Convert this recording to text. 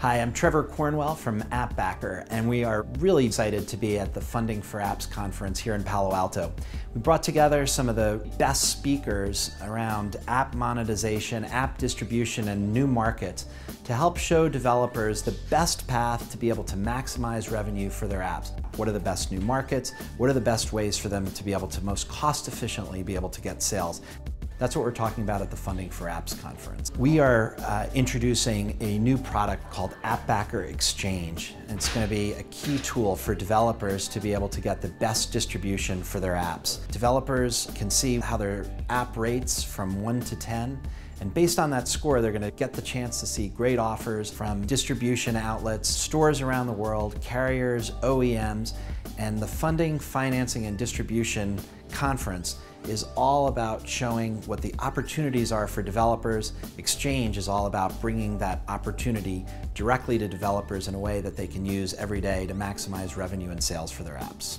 Hi, I'm Trevor Cornwell from appbackr, and we are really excited to be at the Funding for Apps conference here in Palo Alto. We brought together some of the best speakers around app monetization, app distribution, and new markets to help show developers the best path to be able to maximize revenue for their apps. What are the best new markets? What are the best ways for them to be able to most cost efficiently be able to get sales? That's what we're talking about at the Funding for Apps conference. We are uh, introducing a new product called appbackr Xchange. It's going to be a key tool for developers to be able to get the best distribution for their apps. Developers can see how their app rates from 1 to 10 and based on that score, they're going to get the chance to see great offers from distribution outlets, stores around the world, carriers, OEMs, and the Funding, Financing, and Distribution Conference is all about showing what the opportunities are for developers. Xchange is all about bringing that opportunity directly to developers in a way that they can use every day to maximize revenue and sales for their apps.